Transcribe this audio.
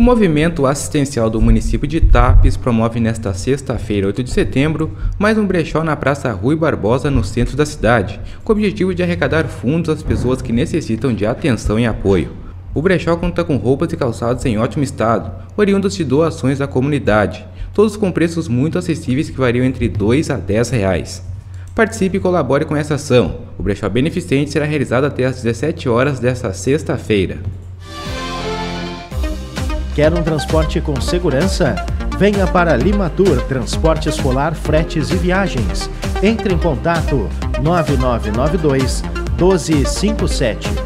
movimento assistencial do município de Tapes promove nesta sexta-feira, 8 de setembro, mais um brechó na Praça Rui Barbosa, no centro da cidade, com o objetivo de arrecadar fundos às pessoas que necessitam de atenção e apoio. O brechó conta com roupas e calçados em ótimo estado, oriundos de doações da comunidade, todos com preços muito acessíveis que variam entre 2 a 10 reais. Participe e colabore com essa ação. O brechó beneficente será realizado até às 17 horas desta sexta-feira. Quer um transporte com segurança? Venha para Limatur Transporte Escolar, Fretes e Viagens. Entre em contato 9992 1257